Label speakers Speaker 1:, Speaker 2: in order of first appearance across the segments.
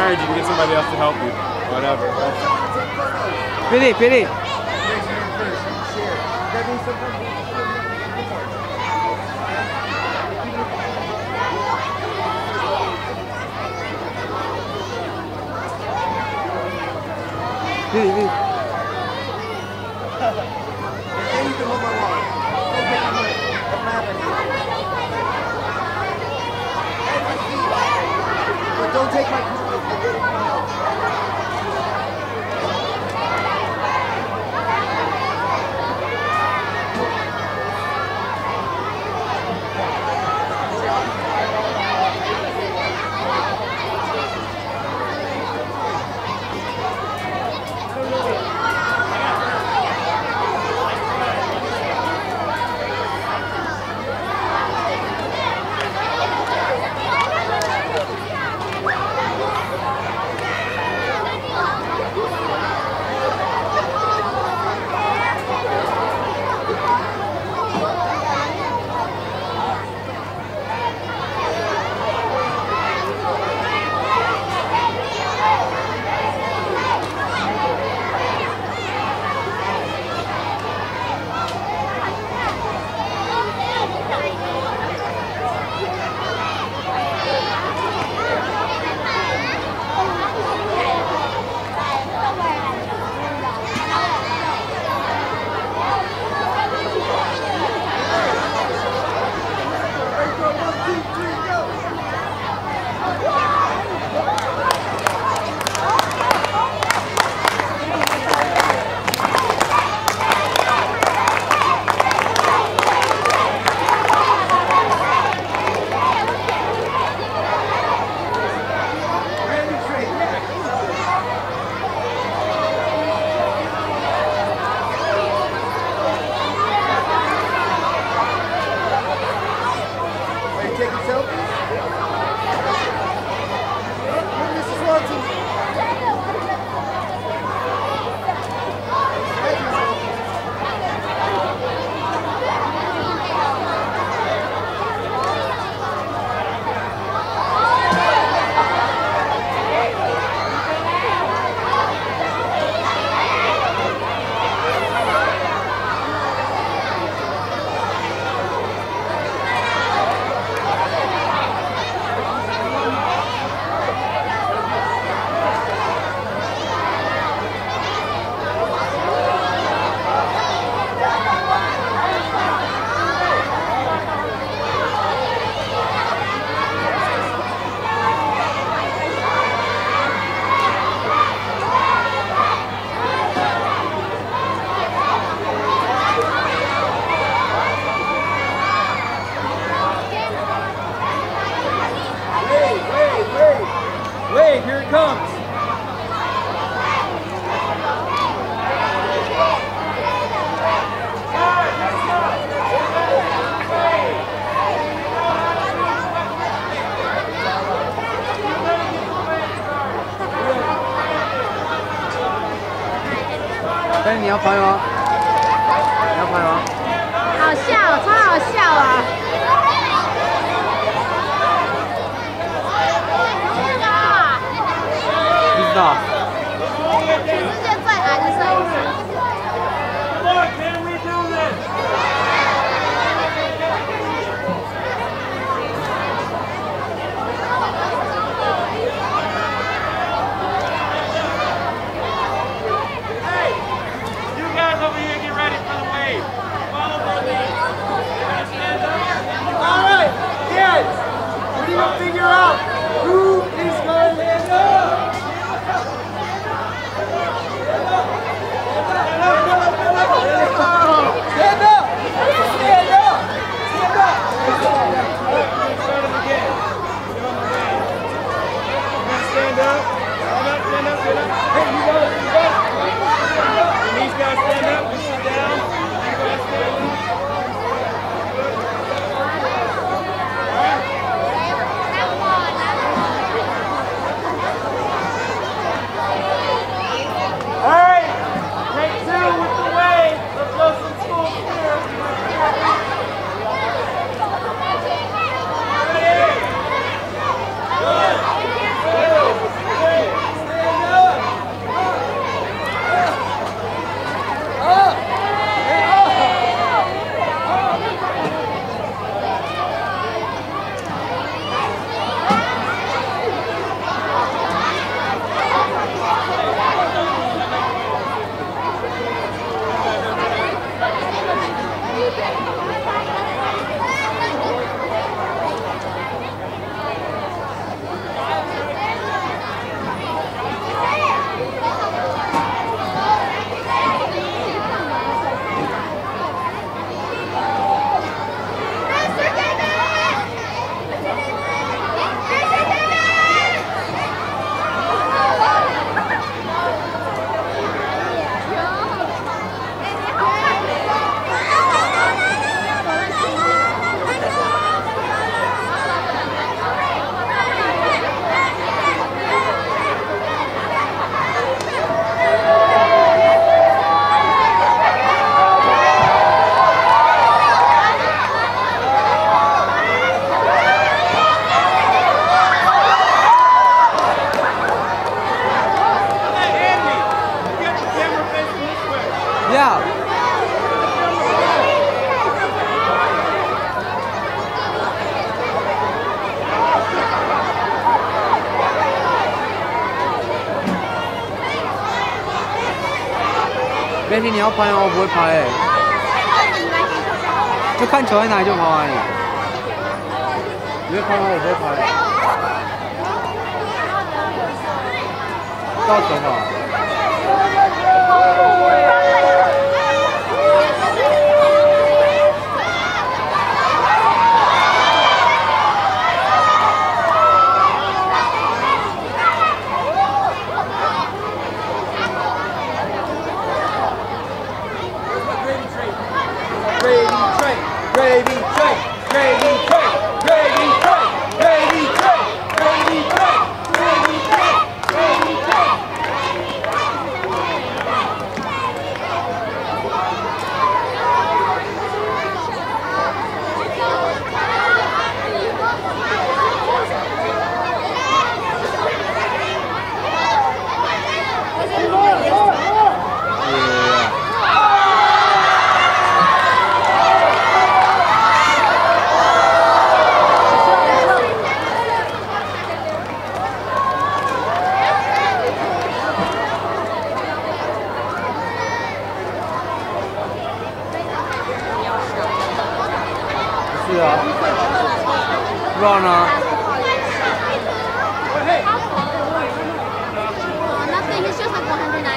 Speaker 1: tired, you can get somebody else to help you. Whatever.
Speaker 2: Pity, pity. Pity,
Speaker 3: pity. don't take my
Speaker 2: 你要拍吗？
Speaker 3: 我不会拍哎、就看球在哪里就拍而已。你会拍吗？我不会拍。到
Speaker 4: 时候。
Speaker 3: 是啊。不然呢
Speaker 5: ？Nothing, it's just like 190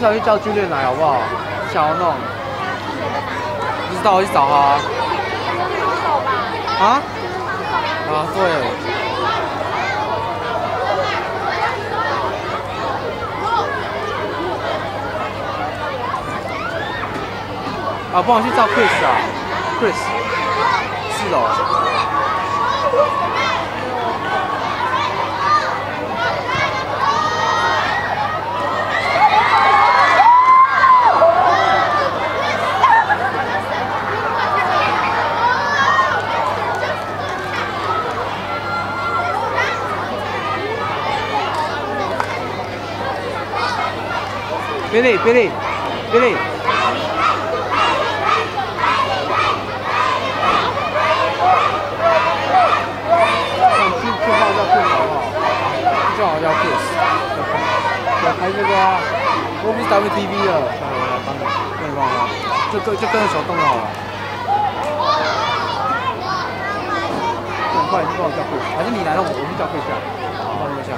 Speaker 3: 下去叫军烈来好不好？想要弄。不知道，我去找他。啊？啊，对。啊，帮我去找 Chris 啊，Chris，四楼。Billy，Billy，Billy。还这个啊，我不是 WTV 的，帮你，帮你帮我，就跟就跟着手动就好了。很快，你帮我叫配，还是你来了，我我去叫配下，帮你一下。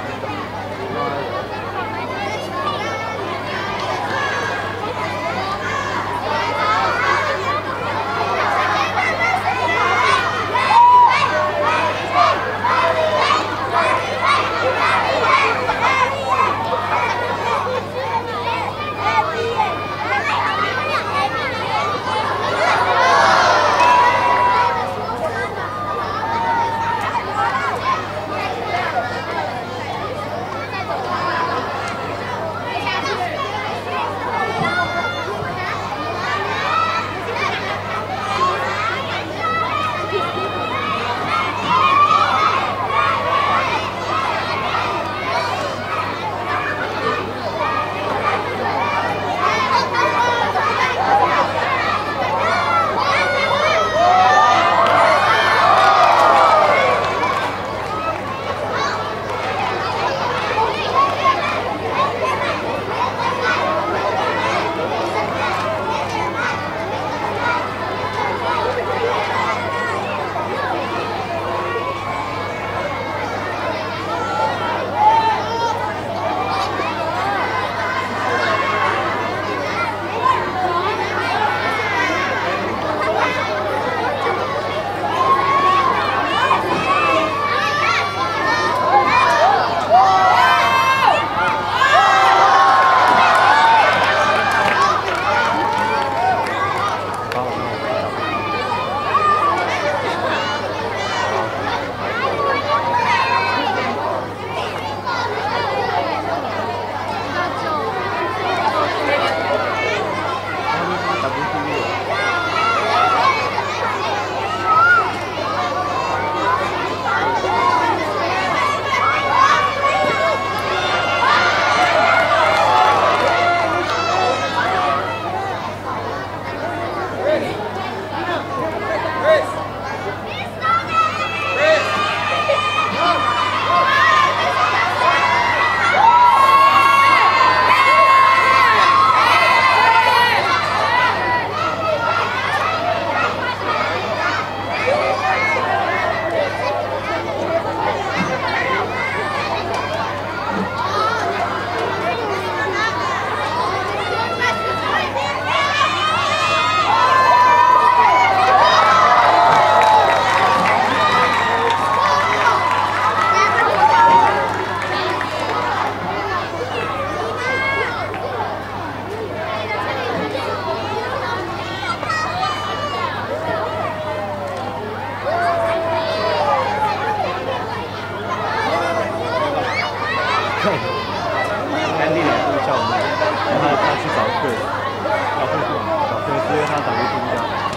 Speaker 3: 哦，安迪忍不叫我们，然
Speaker 5: 后他去找客人，找客
Speaker 3: 人，
Speaker 5: 找
Speaker 3: 客
Speaker 5: 人，所以他找就住不下。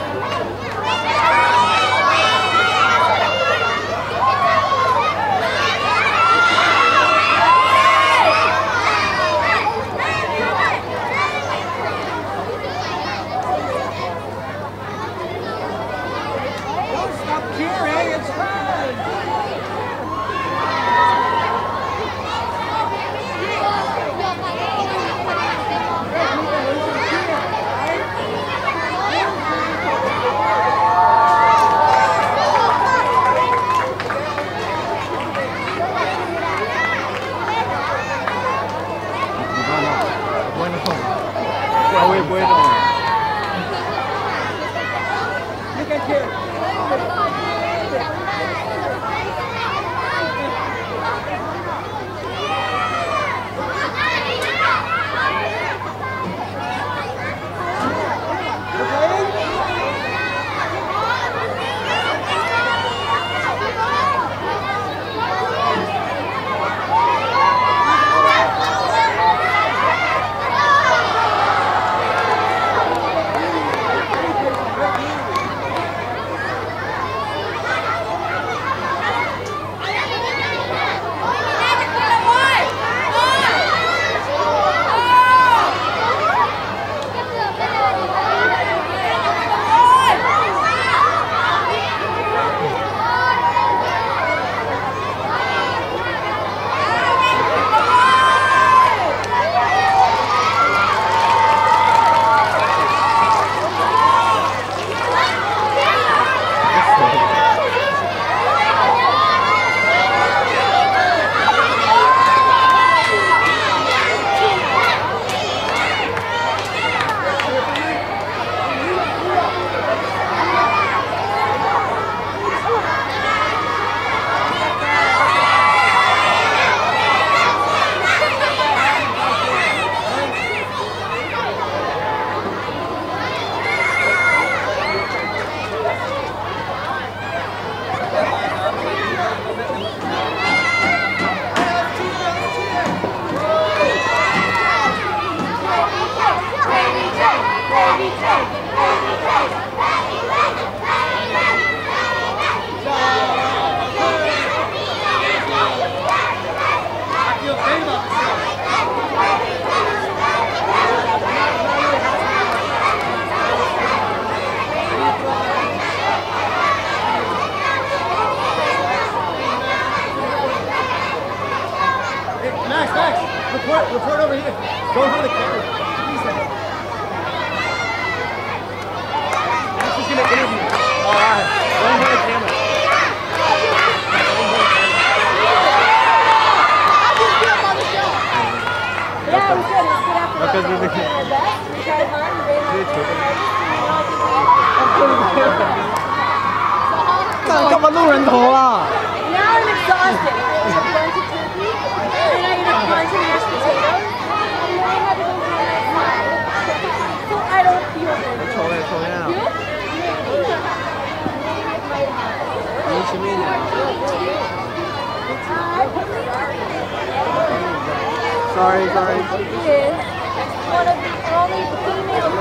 Speaker 3: You
Speaker 5: can
Speaker 3: muy 干他妈路人头啊！
Speaker 5: 超
Speaker 3: 外超远啊！Sorry, Sorry.
Speaker 5: one of the only female